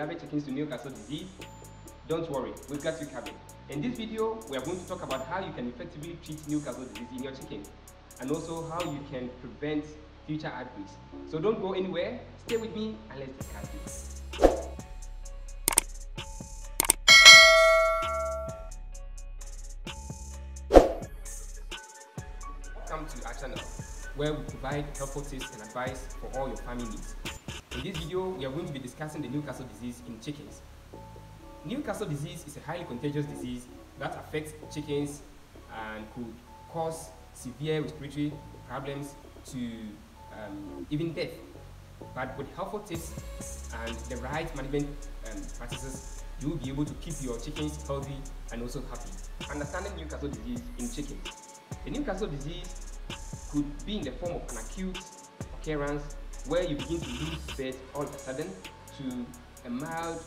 beloved chickens to Newcastle disease? Don't worry, we've got you covered. In this video, we are going to talk about how you can effectively treat Newcastle disease in your chickens and also how you can prevent future outbreaks. So don't go anywhere, stay with me and let's discuss this. Welcome to our channel where we provide helpful tips and advice for all your family needs. In this video, we are going to be discussing the Newcastle disease in chickens. Newcastle disease is a highly contagious disease that affects chickens and could cause severe respiratory problems to um, even death. But with helpful tips and the right management um, practices, you will be able to keep your chickens healthy and also happy. Understanding Newcastle disease in chickens. The Newcastle disease could be in the form of an acute occurrence where you begin to lose birds all of a sudden to a mild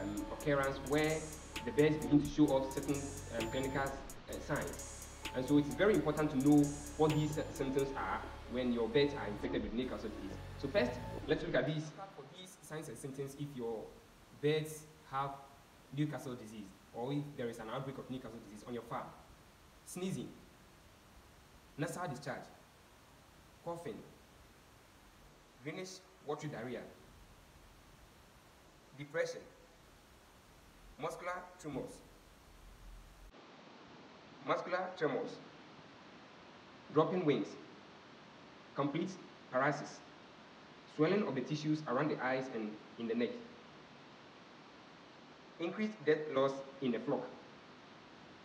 um, occurrence where the birds begin to show off certain um, clinical uh, signs. And so it's very important to know what these symptoms are when your birds are infected with Newcastle disease. So first, let's look at these. For these signs and symptoms, if your birds have Newcastle disease or if there is an outbreak of Newcastle disease on your farm, sneezing, nasal discharge, coughing, greenish watery diarrhea, depression, muscular tremors, muscular tremors, dropping wings, complete paralysis, swelling of the tissues around the eyes and in the neck, increased death loss in the flock.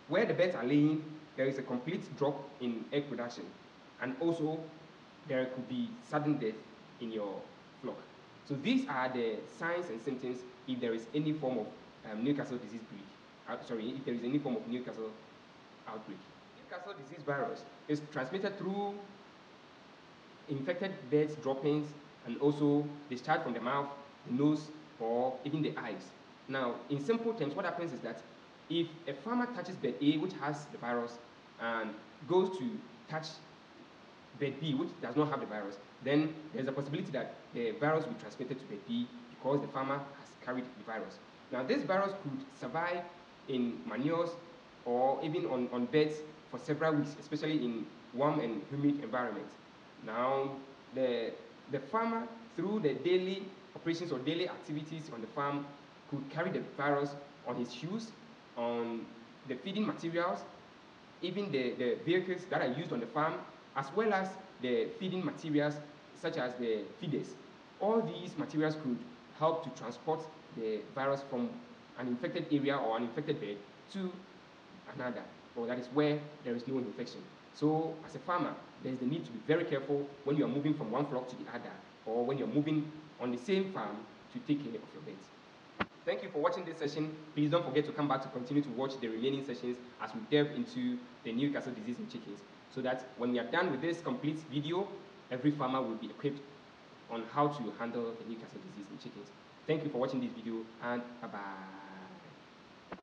Where the birds are laying, there is a complete drop in egg production, and also there could be sudden death in your flock. So these are the signs and symptoms if there is any form of um, Newcastle disease breed. Uh, sorry, if there is any form of Newcastle outbreak. Newcastle disease virus is transmitted through infected birds droppings and also discharge from the mouth, the nose, or even the eyes. Now, in simple terms, what happens is that if a farmer touches bird A, which has the virus, and goes to touch bird B, which does not have the virus, then there's a possibility that the virus will be transmitted to bed B because the farmer has carried the virus. Now, this virus could survive in manures or even on, on beds for several weeks, especially in warm and humid environments. Now, the, the farmer, through the daily operations or daily activities on the farm, could carry the virus on his shoes, on the feeding materials, even the, the vehicles that are used on the farm, as well as the feeding materials such as the feeders. All these materials could help to transport the virus from an infected area or an infected bed to another, or that is where there is no infection. So as a farmer, there is the need to be very careful when you are moving from one flock to the other, or when you're moving on the same farm to take care of your beds. Thank you for watching this session. Please don't forget to come back to continue to watch the remaining sessions as we delve into the Newcastle disease in chickens, so that when we are done with this complete video, every farmer will be equipped on how to handle the Newcastle disease in chickens. Thank you for watching this video and bye-bye.